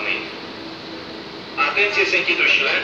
oameni. Atenție, se închid ușile.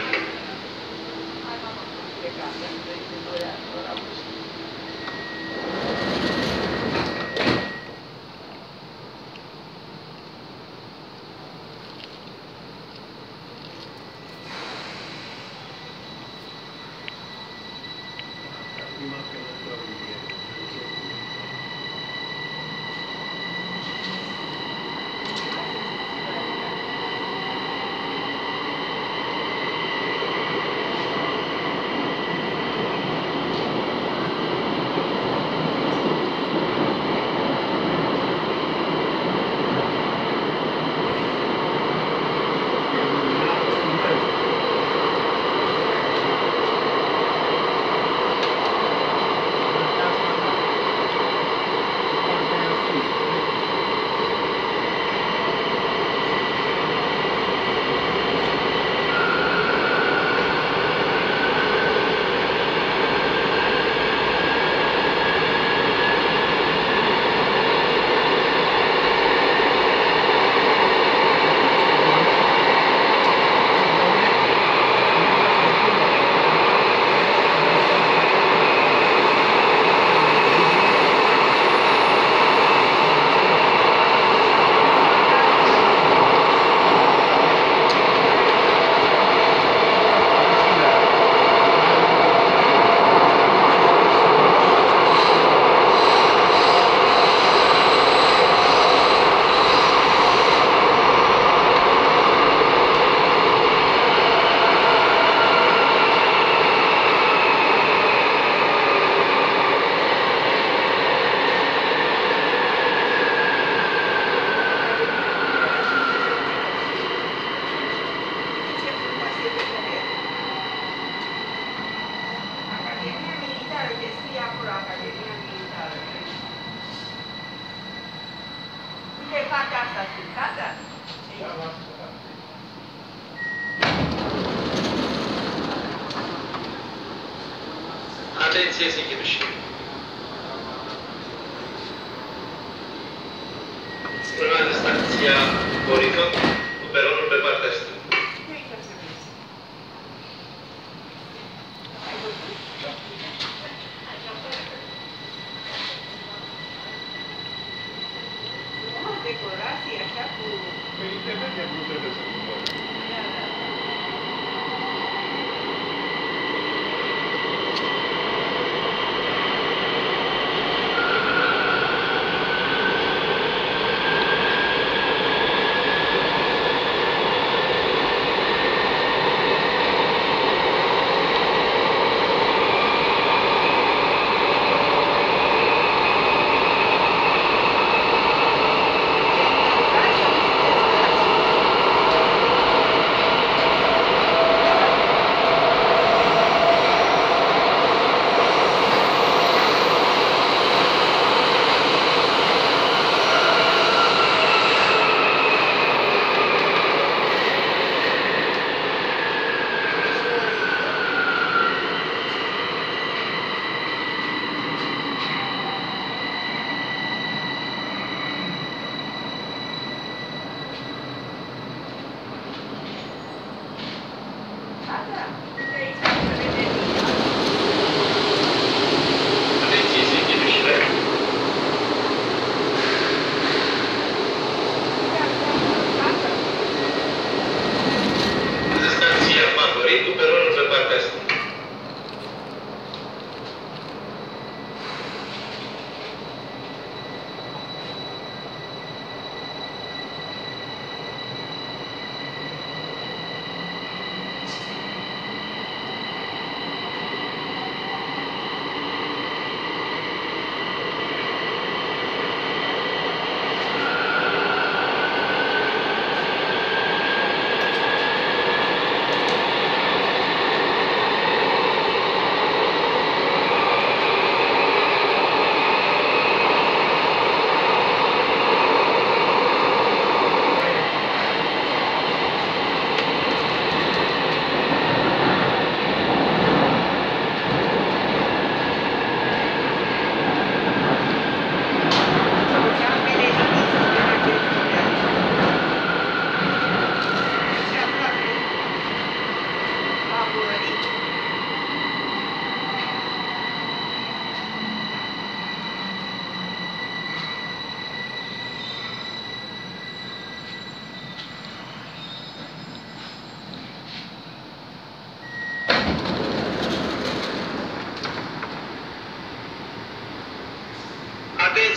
qualsiasi Hiroshima. Sprovate stanzia Borikon, ovvero non per bevate stanzia. decorati a capo. Quindi per me è brutto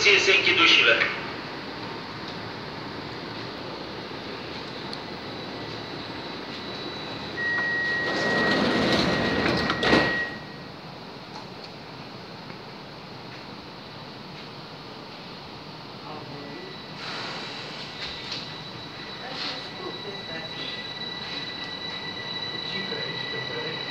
Atenție, se închid ușile. Și crești, că crești.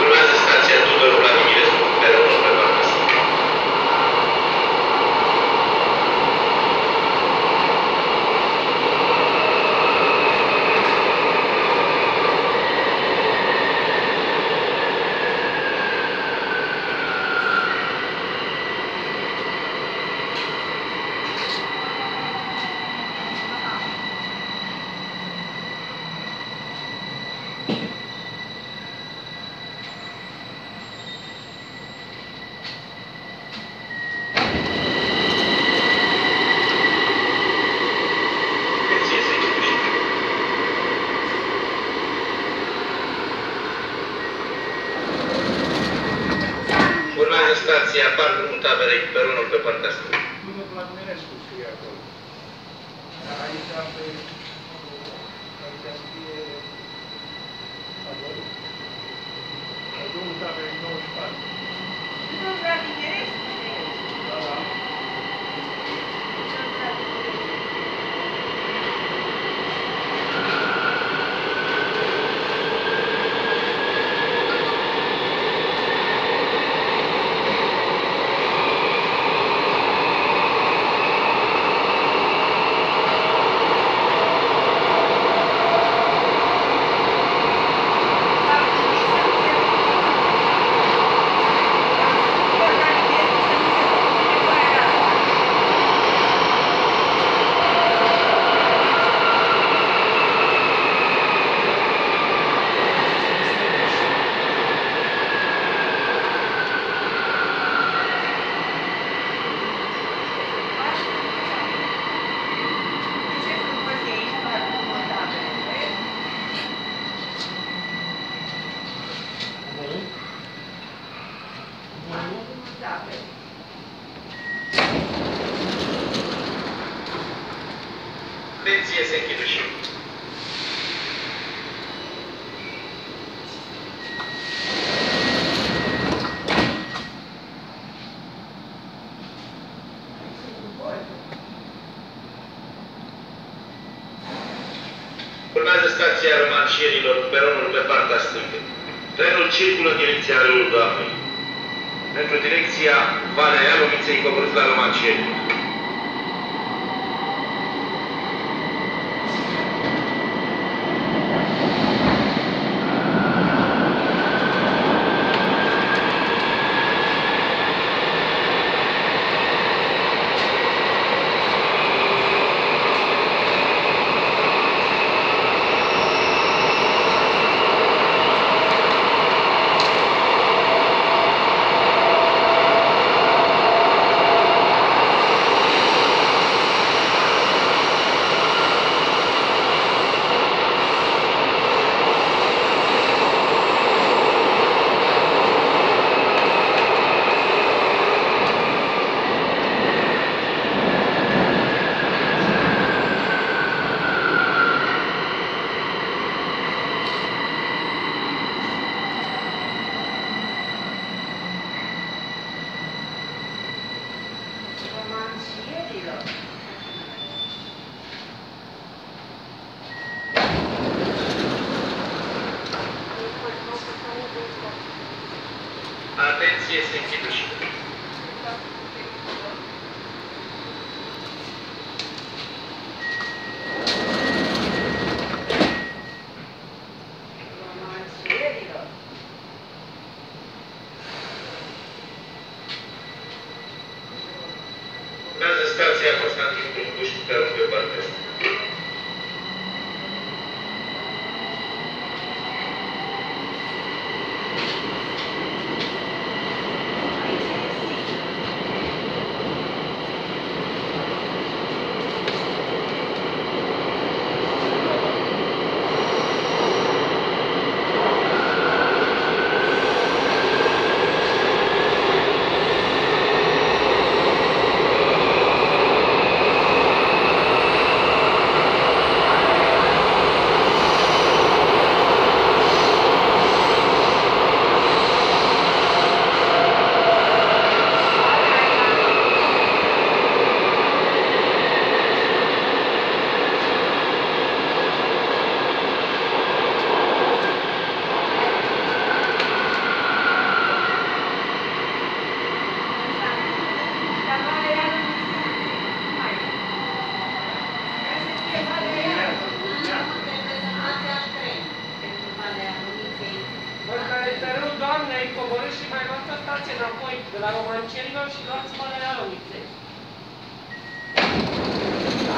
Urmează stația Tudor Vladimirescu, peronul pe partea stângă. Atenție, se închid ușile. Urmează stația Parcul Taberei, peronul pe partea stângă. Domnul Vladimirescu scrie acolo. Dar aici pe... Aici scrie... Adorul. Domnul Taberei 94. Nu Vladimirescu, Da, da. nu Vladimirescu. Am trimis să nu se Vladimirescu să nu se comune cu aerarea. Ce frumos e aici, parcul Taberei, vezi? Parcul Taberei. Atenție, se închid ușile. Urmează stația romancierilor, peronul pe partea stângă. Trenul circulă în direcția râului Doamnei. Pentru direcția Valea Ialomiței, coborâți la romancieri. Atenție, se închid ușile. Romancierilor. Urmează stația Constantin Brâncuș, peron pe partea stângă. Înapoi de la romancerilor și luați Valea Alomiței.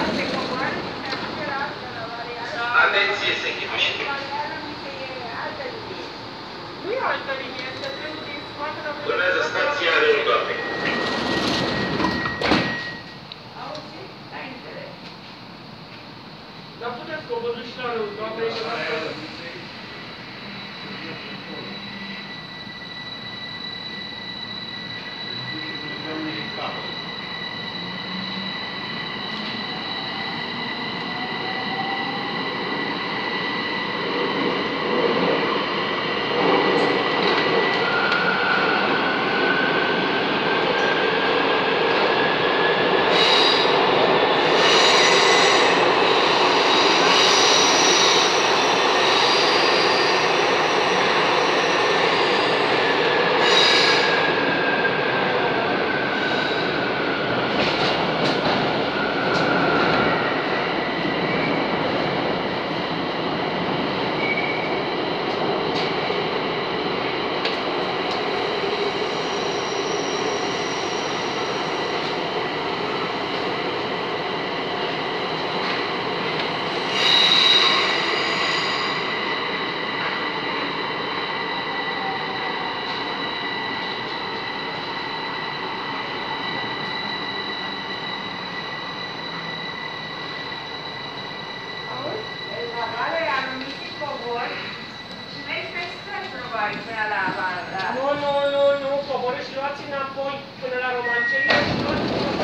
Alte coboare și se ajunge la asta, la Valea Atenție, se închipuși. Nu e altă linie, este trenul din spate la Urmează stația Râul Doamnei. Dar puteți coborâ și la Râul Doamnei și la aici, la vară. Nu, nu, nu, nu, coborâți și luați înapoi până la romancerie și luați înapoi.